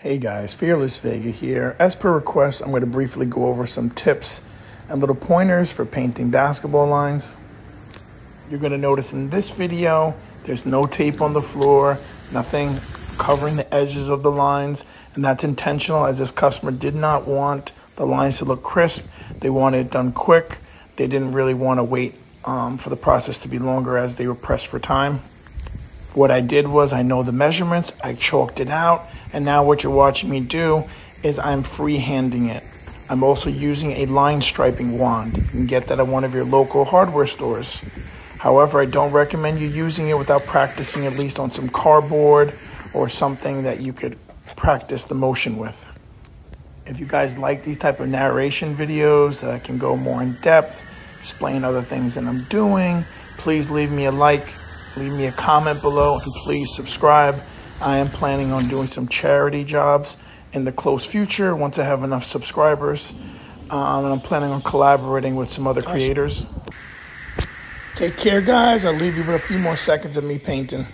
Hey guys, Fearless Vega here. As per request, I'm going to briefly go over some tips and little pointers for painting basketball lines. You're going to notice in this video, there's no tape on the floor, nothing covering the edges of the lines, and that's intentional as this customer did not want the lines to look crisp. They wanted it done quick. They didn't really want to wait um, for the process to be longer as they were pressed for time. What I did was I know the measurements, I chalked it out, and now what you're watching me do is I'm freehanding it. I'm also using a line striping wand. You can get that at one of your local hardware stores. However, I don't recommend you using it without practicing at least on some cardboard or something that you could practice the motion with. If you guys like these type of narration videos that I can go more in depth, explain other things that I'm doing, please leave me a like, leave me a comment below, and please subscribe. I am planning on doing some charity jobs in the close future once I have enough subscribers. Um, and I'm planning on collaborating with some other creators. Take care, guys. I'll leave you with a few more seconds of me painting.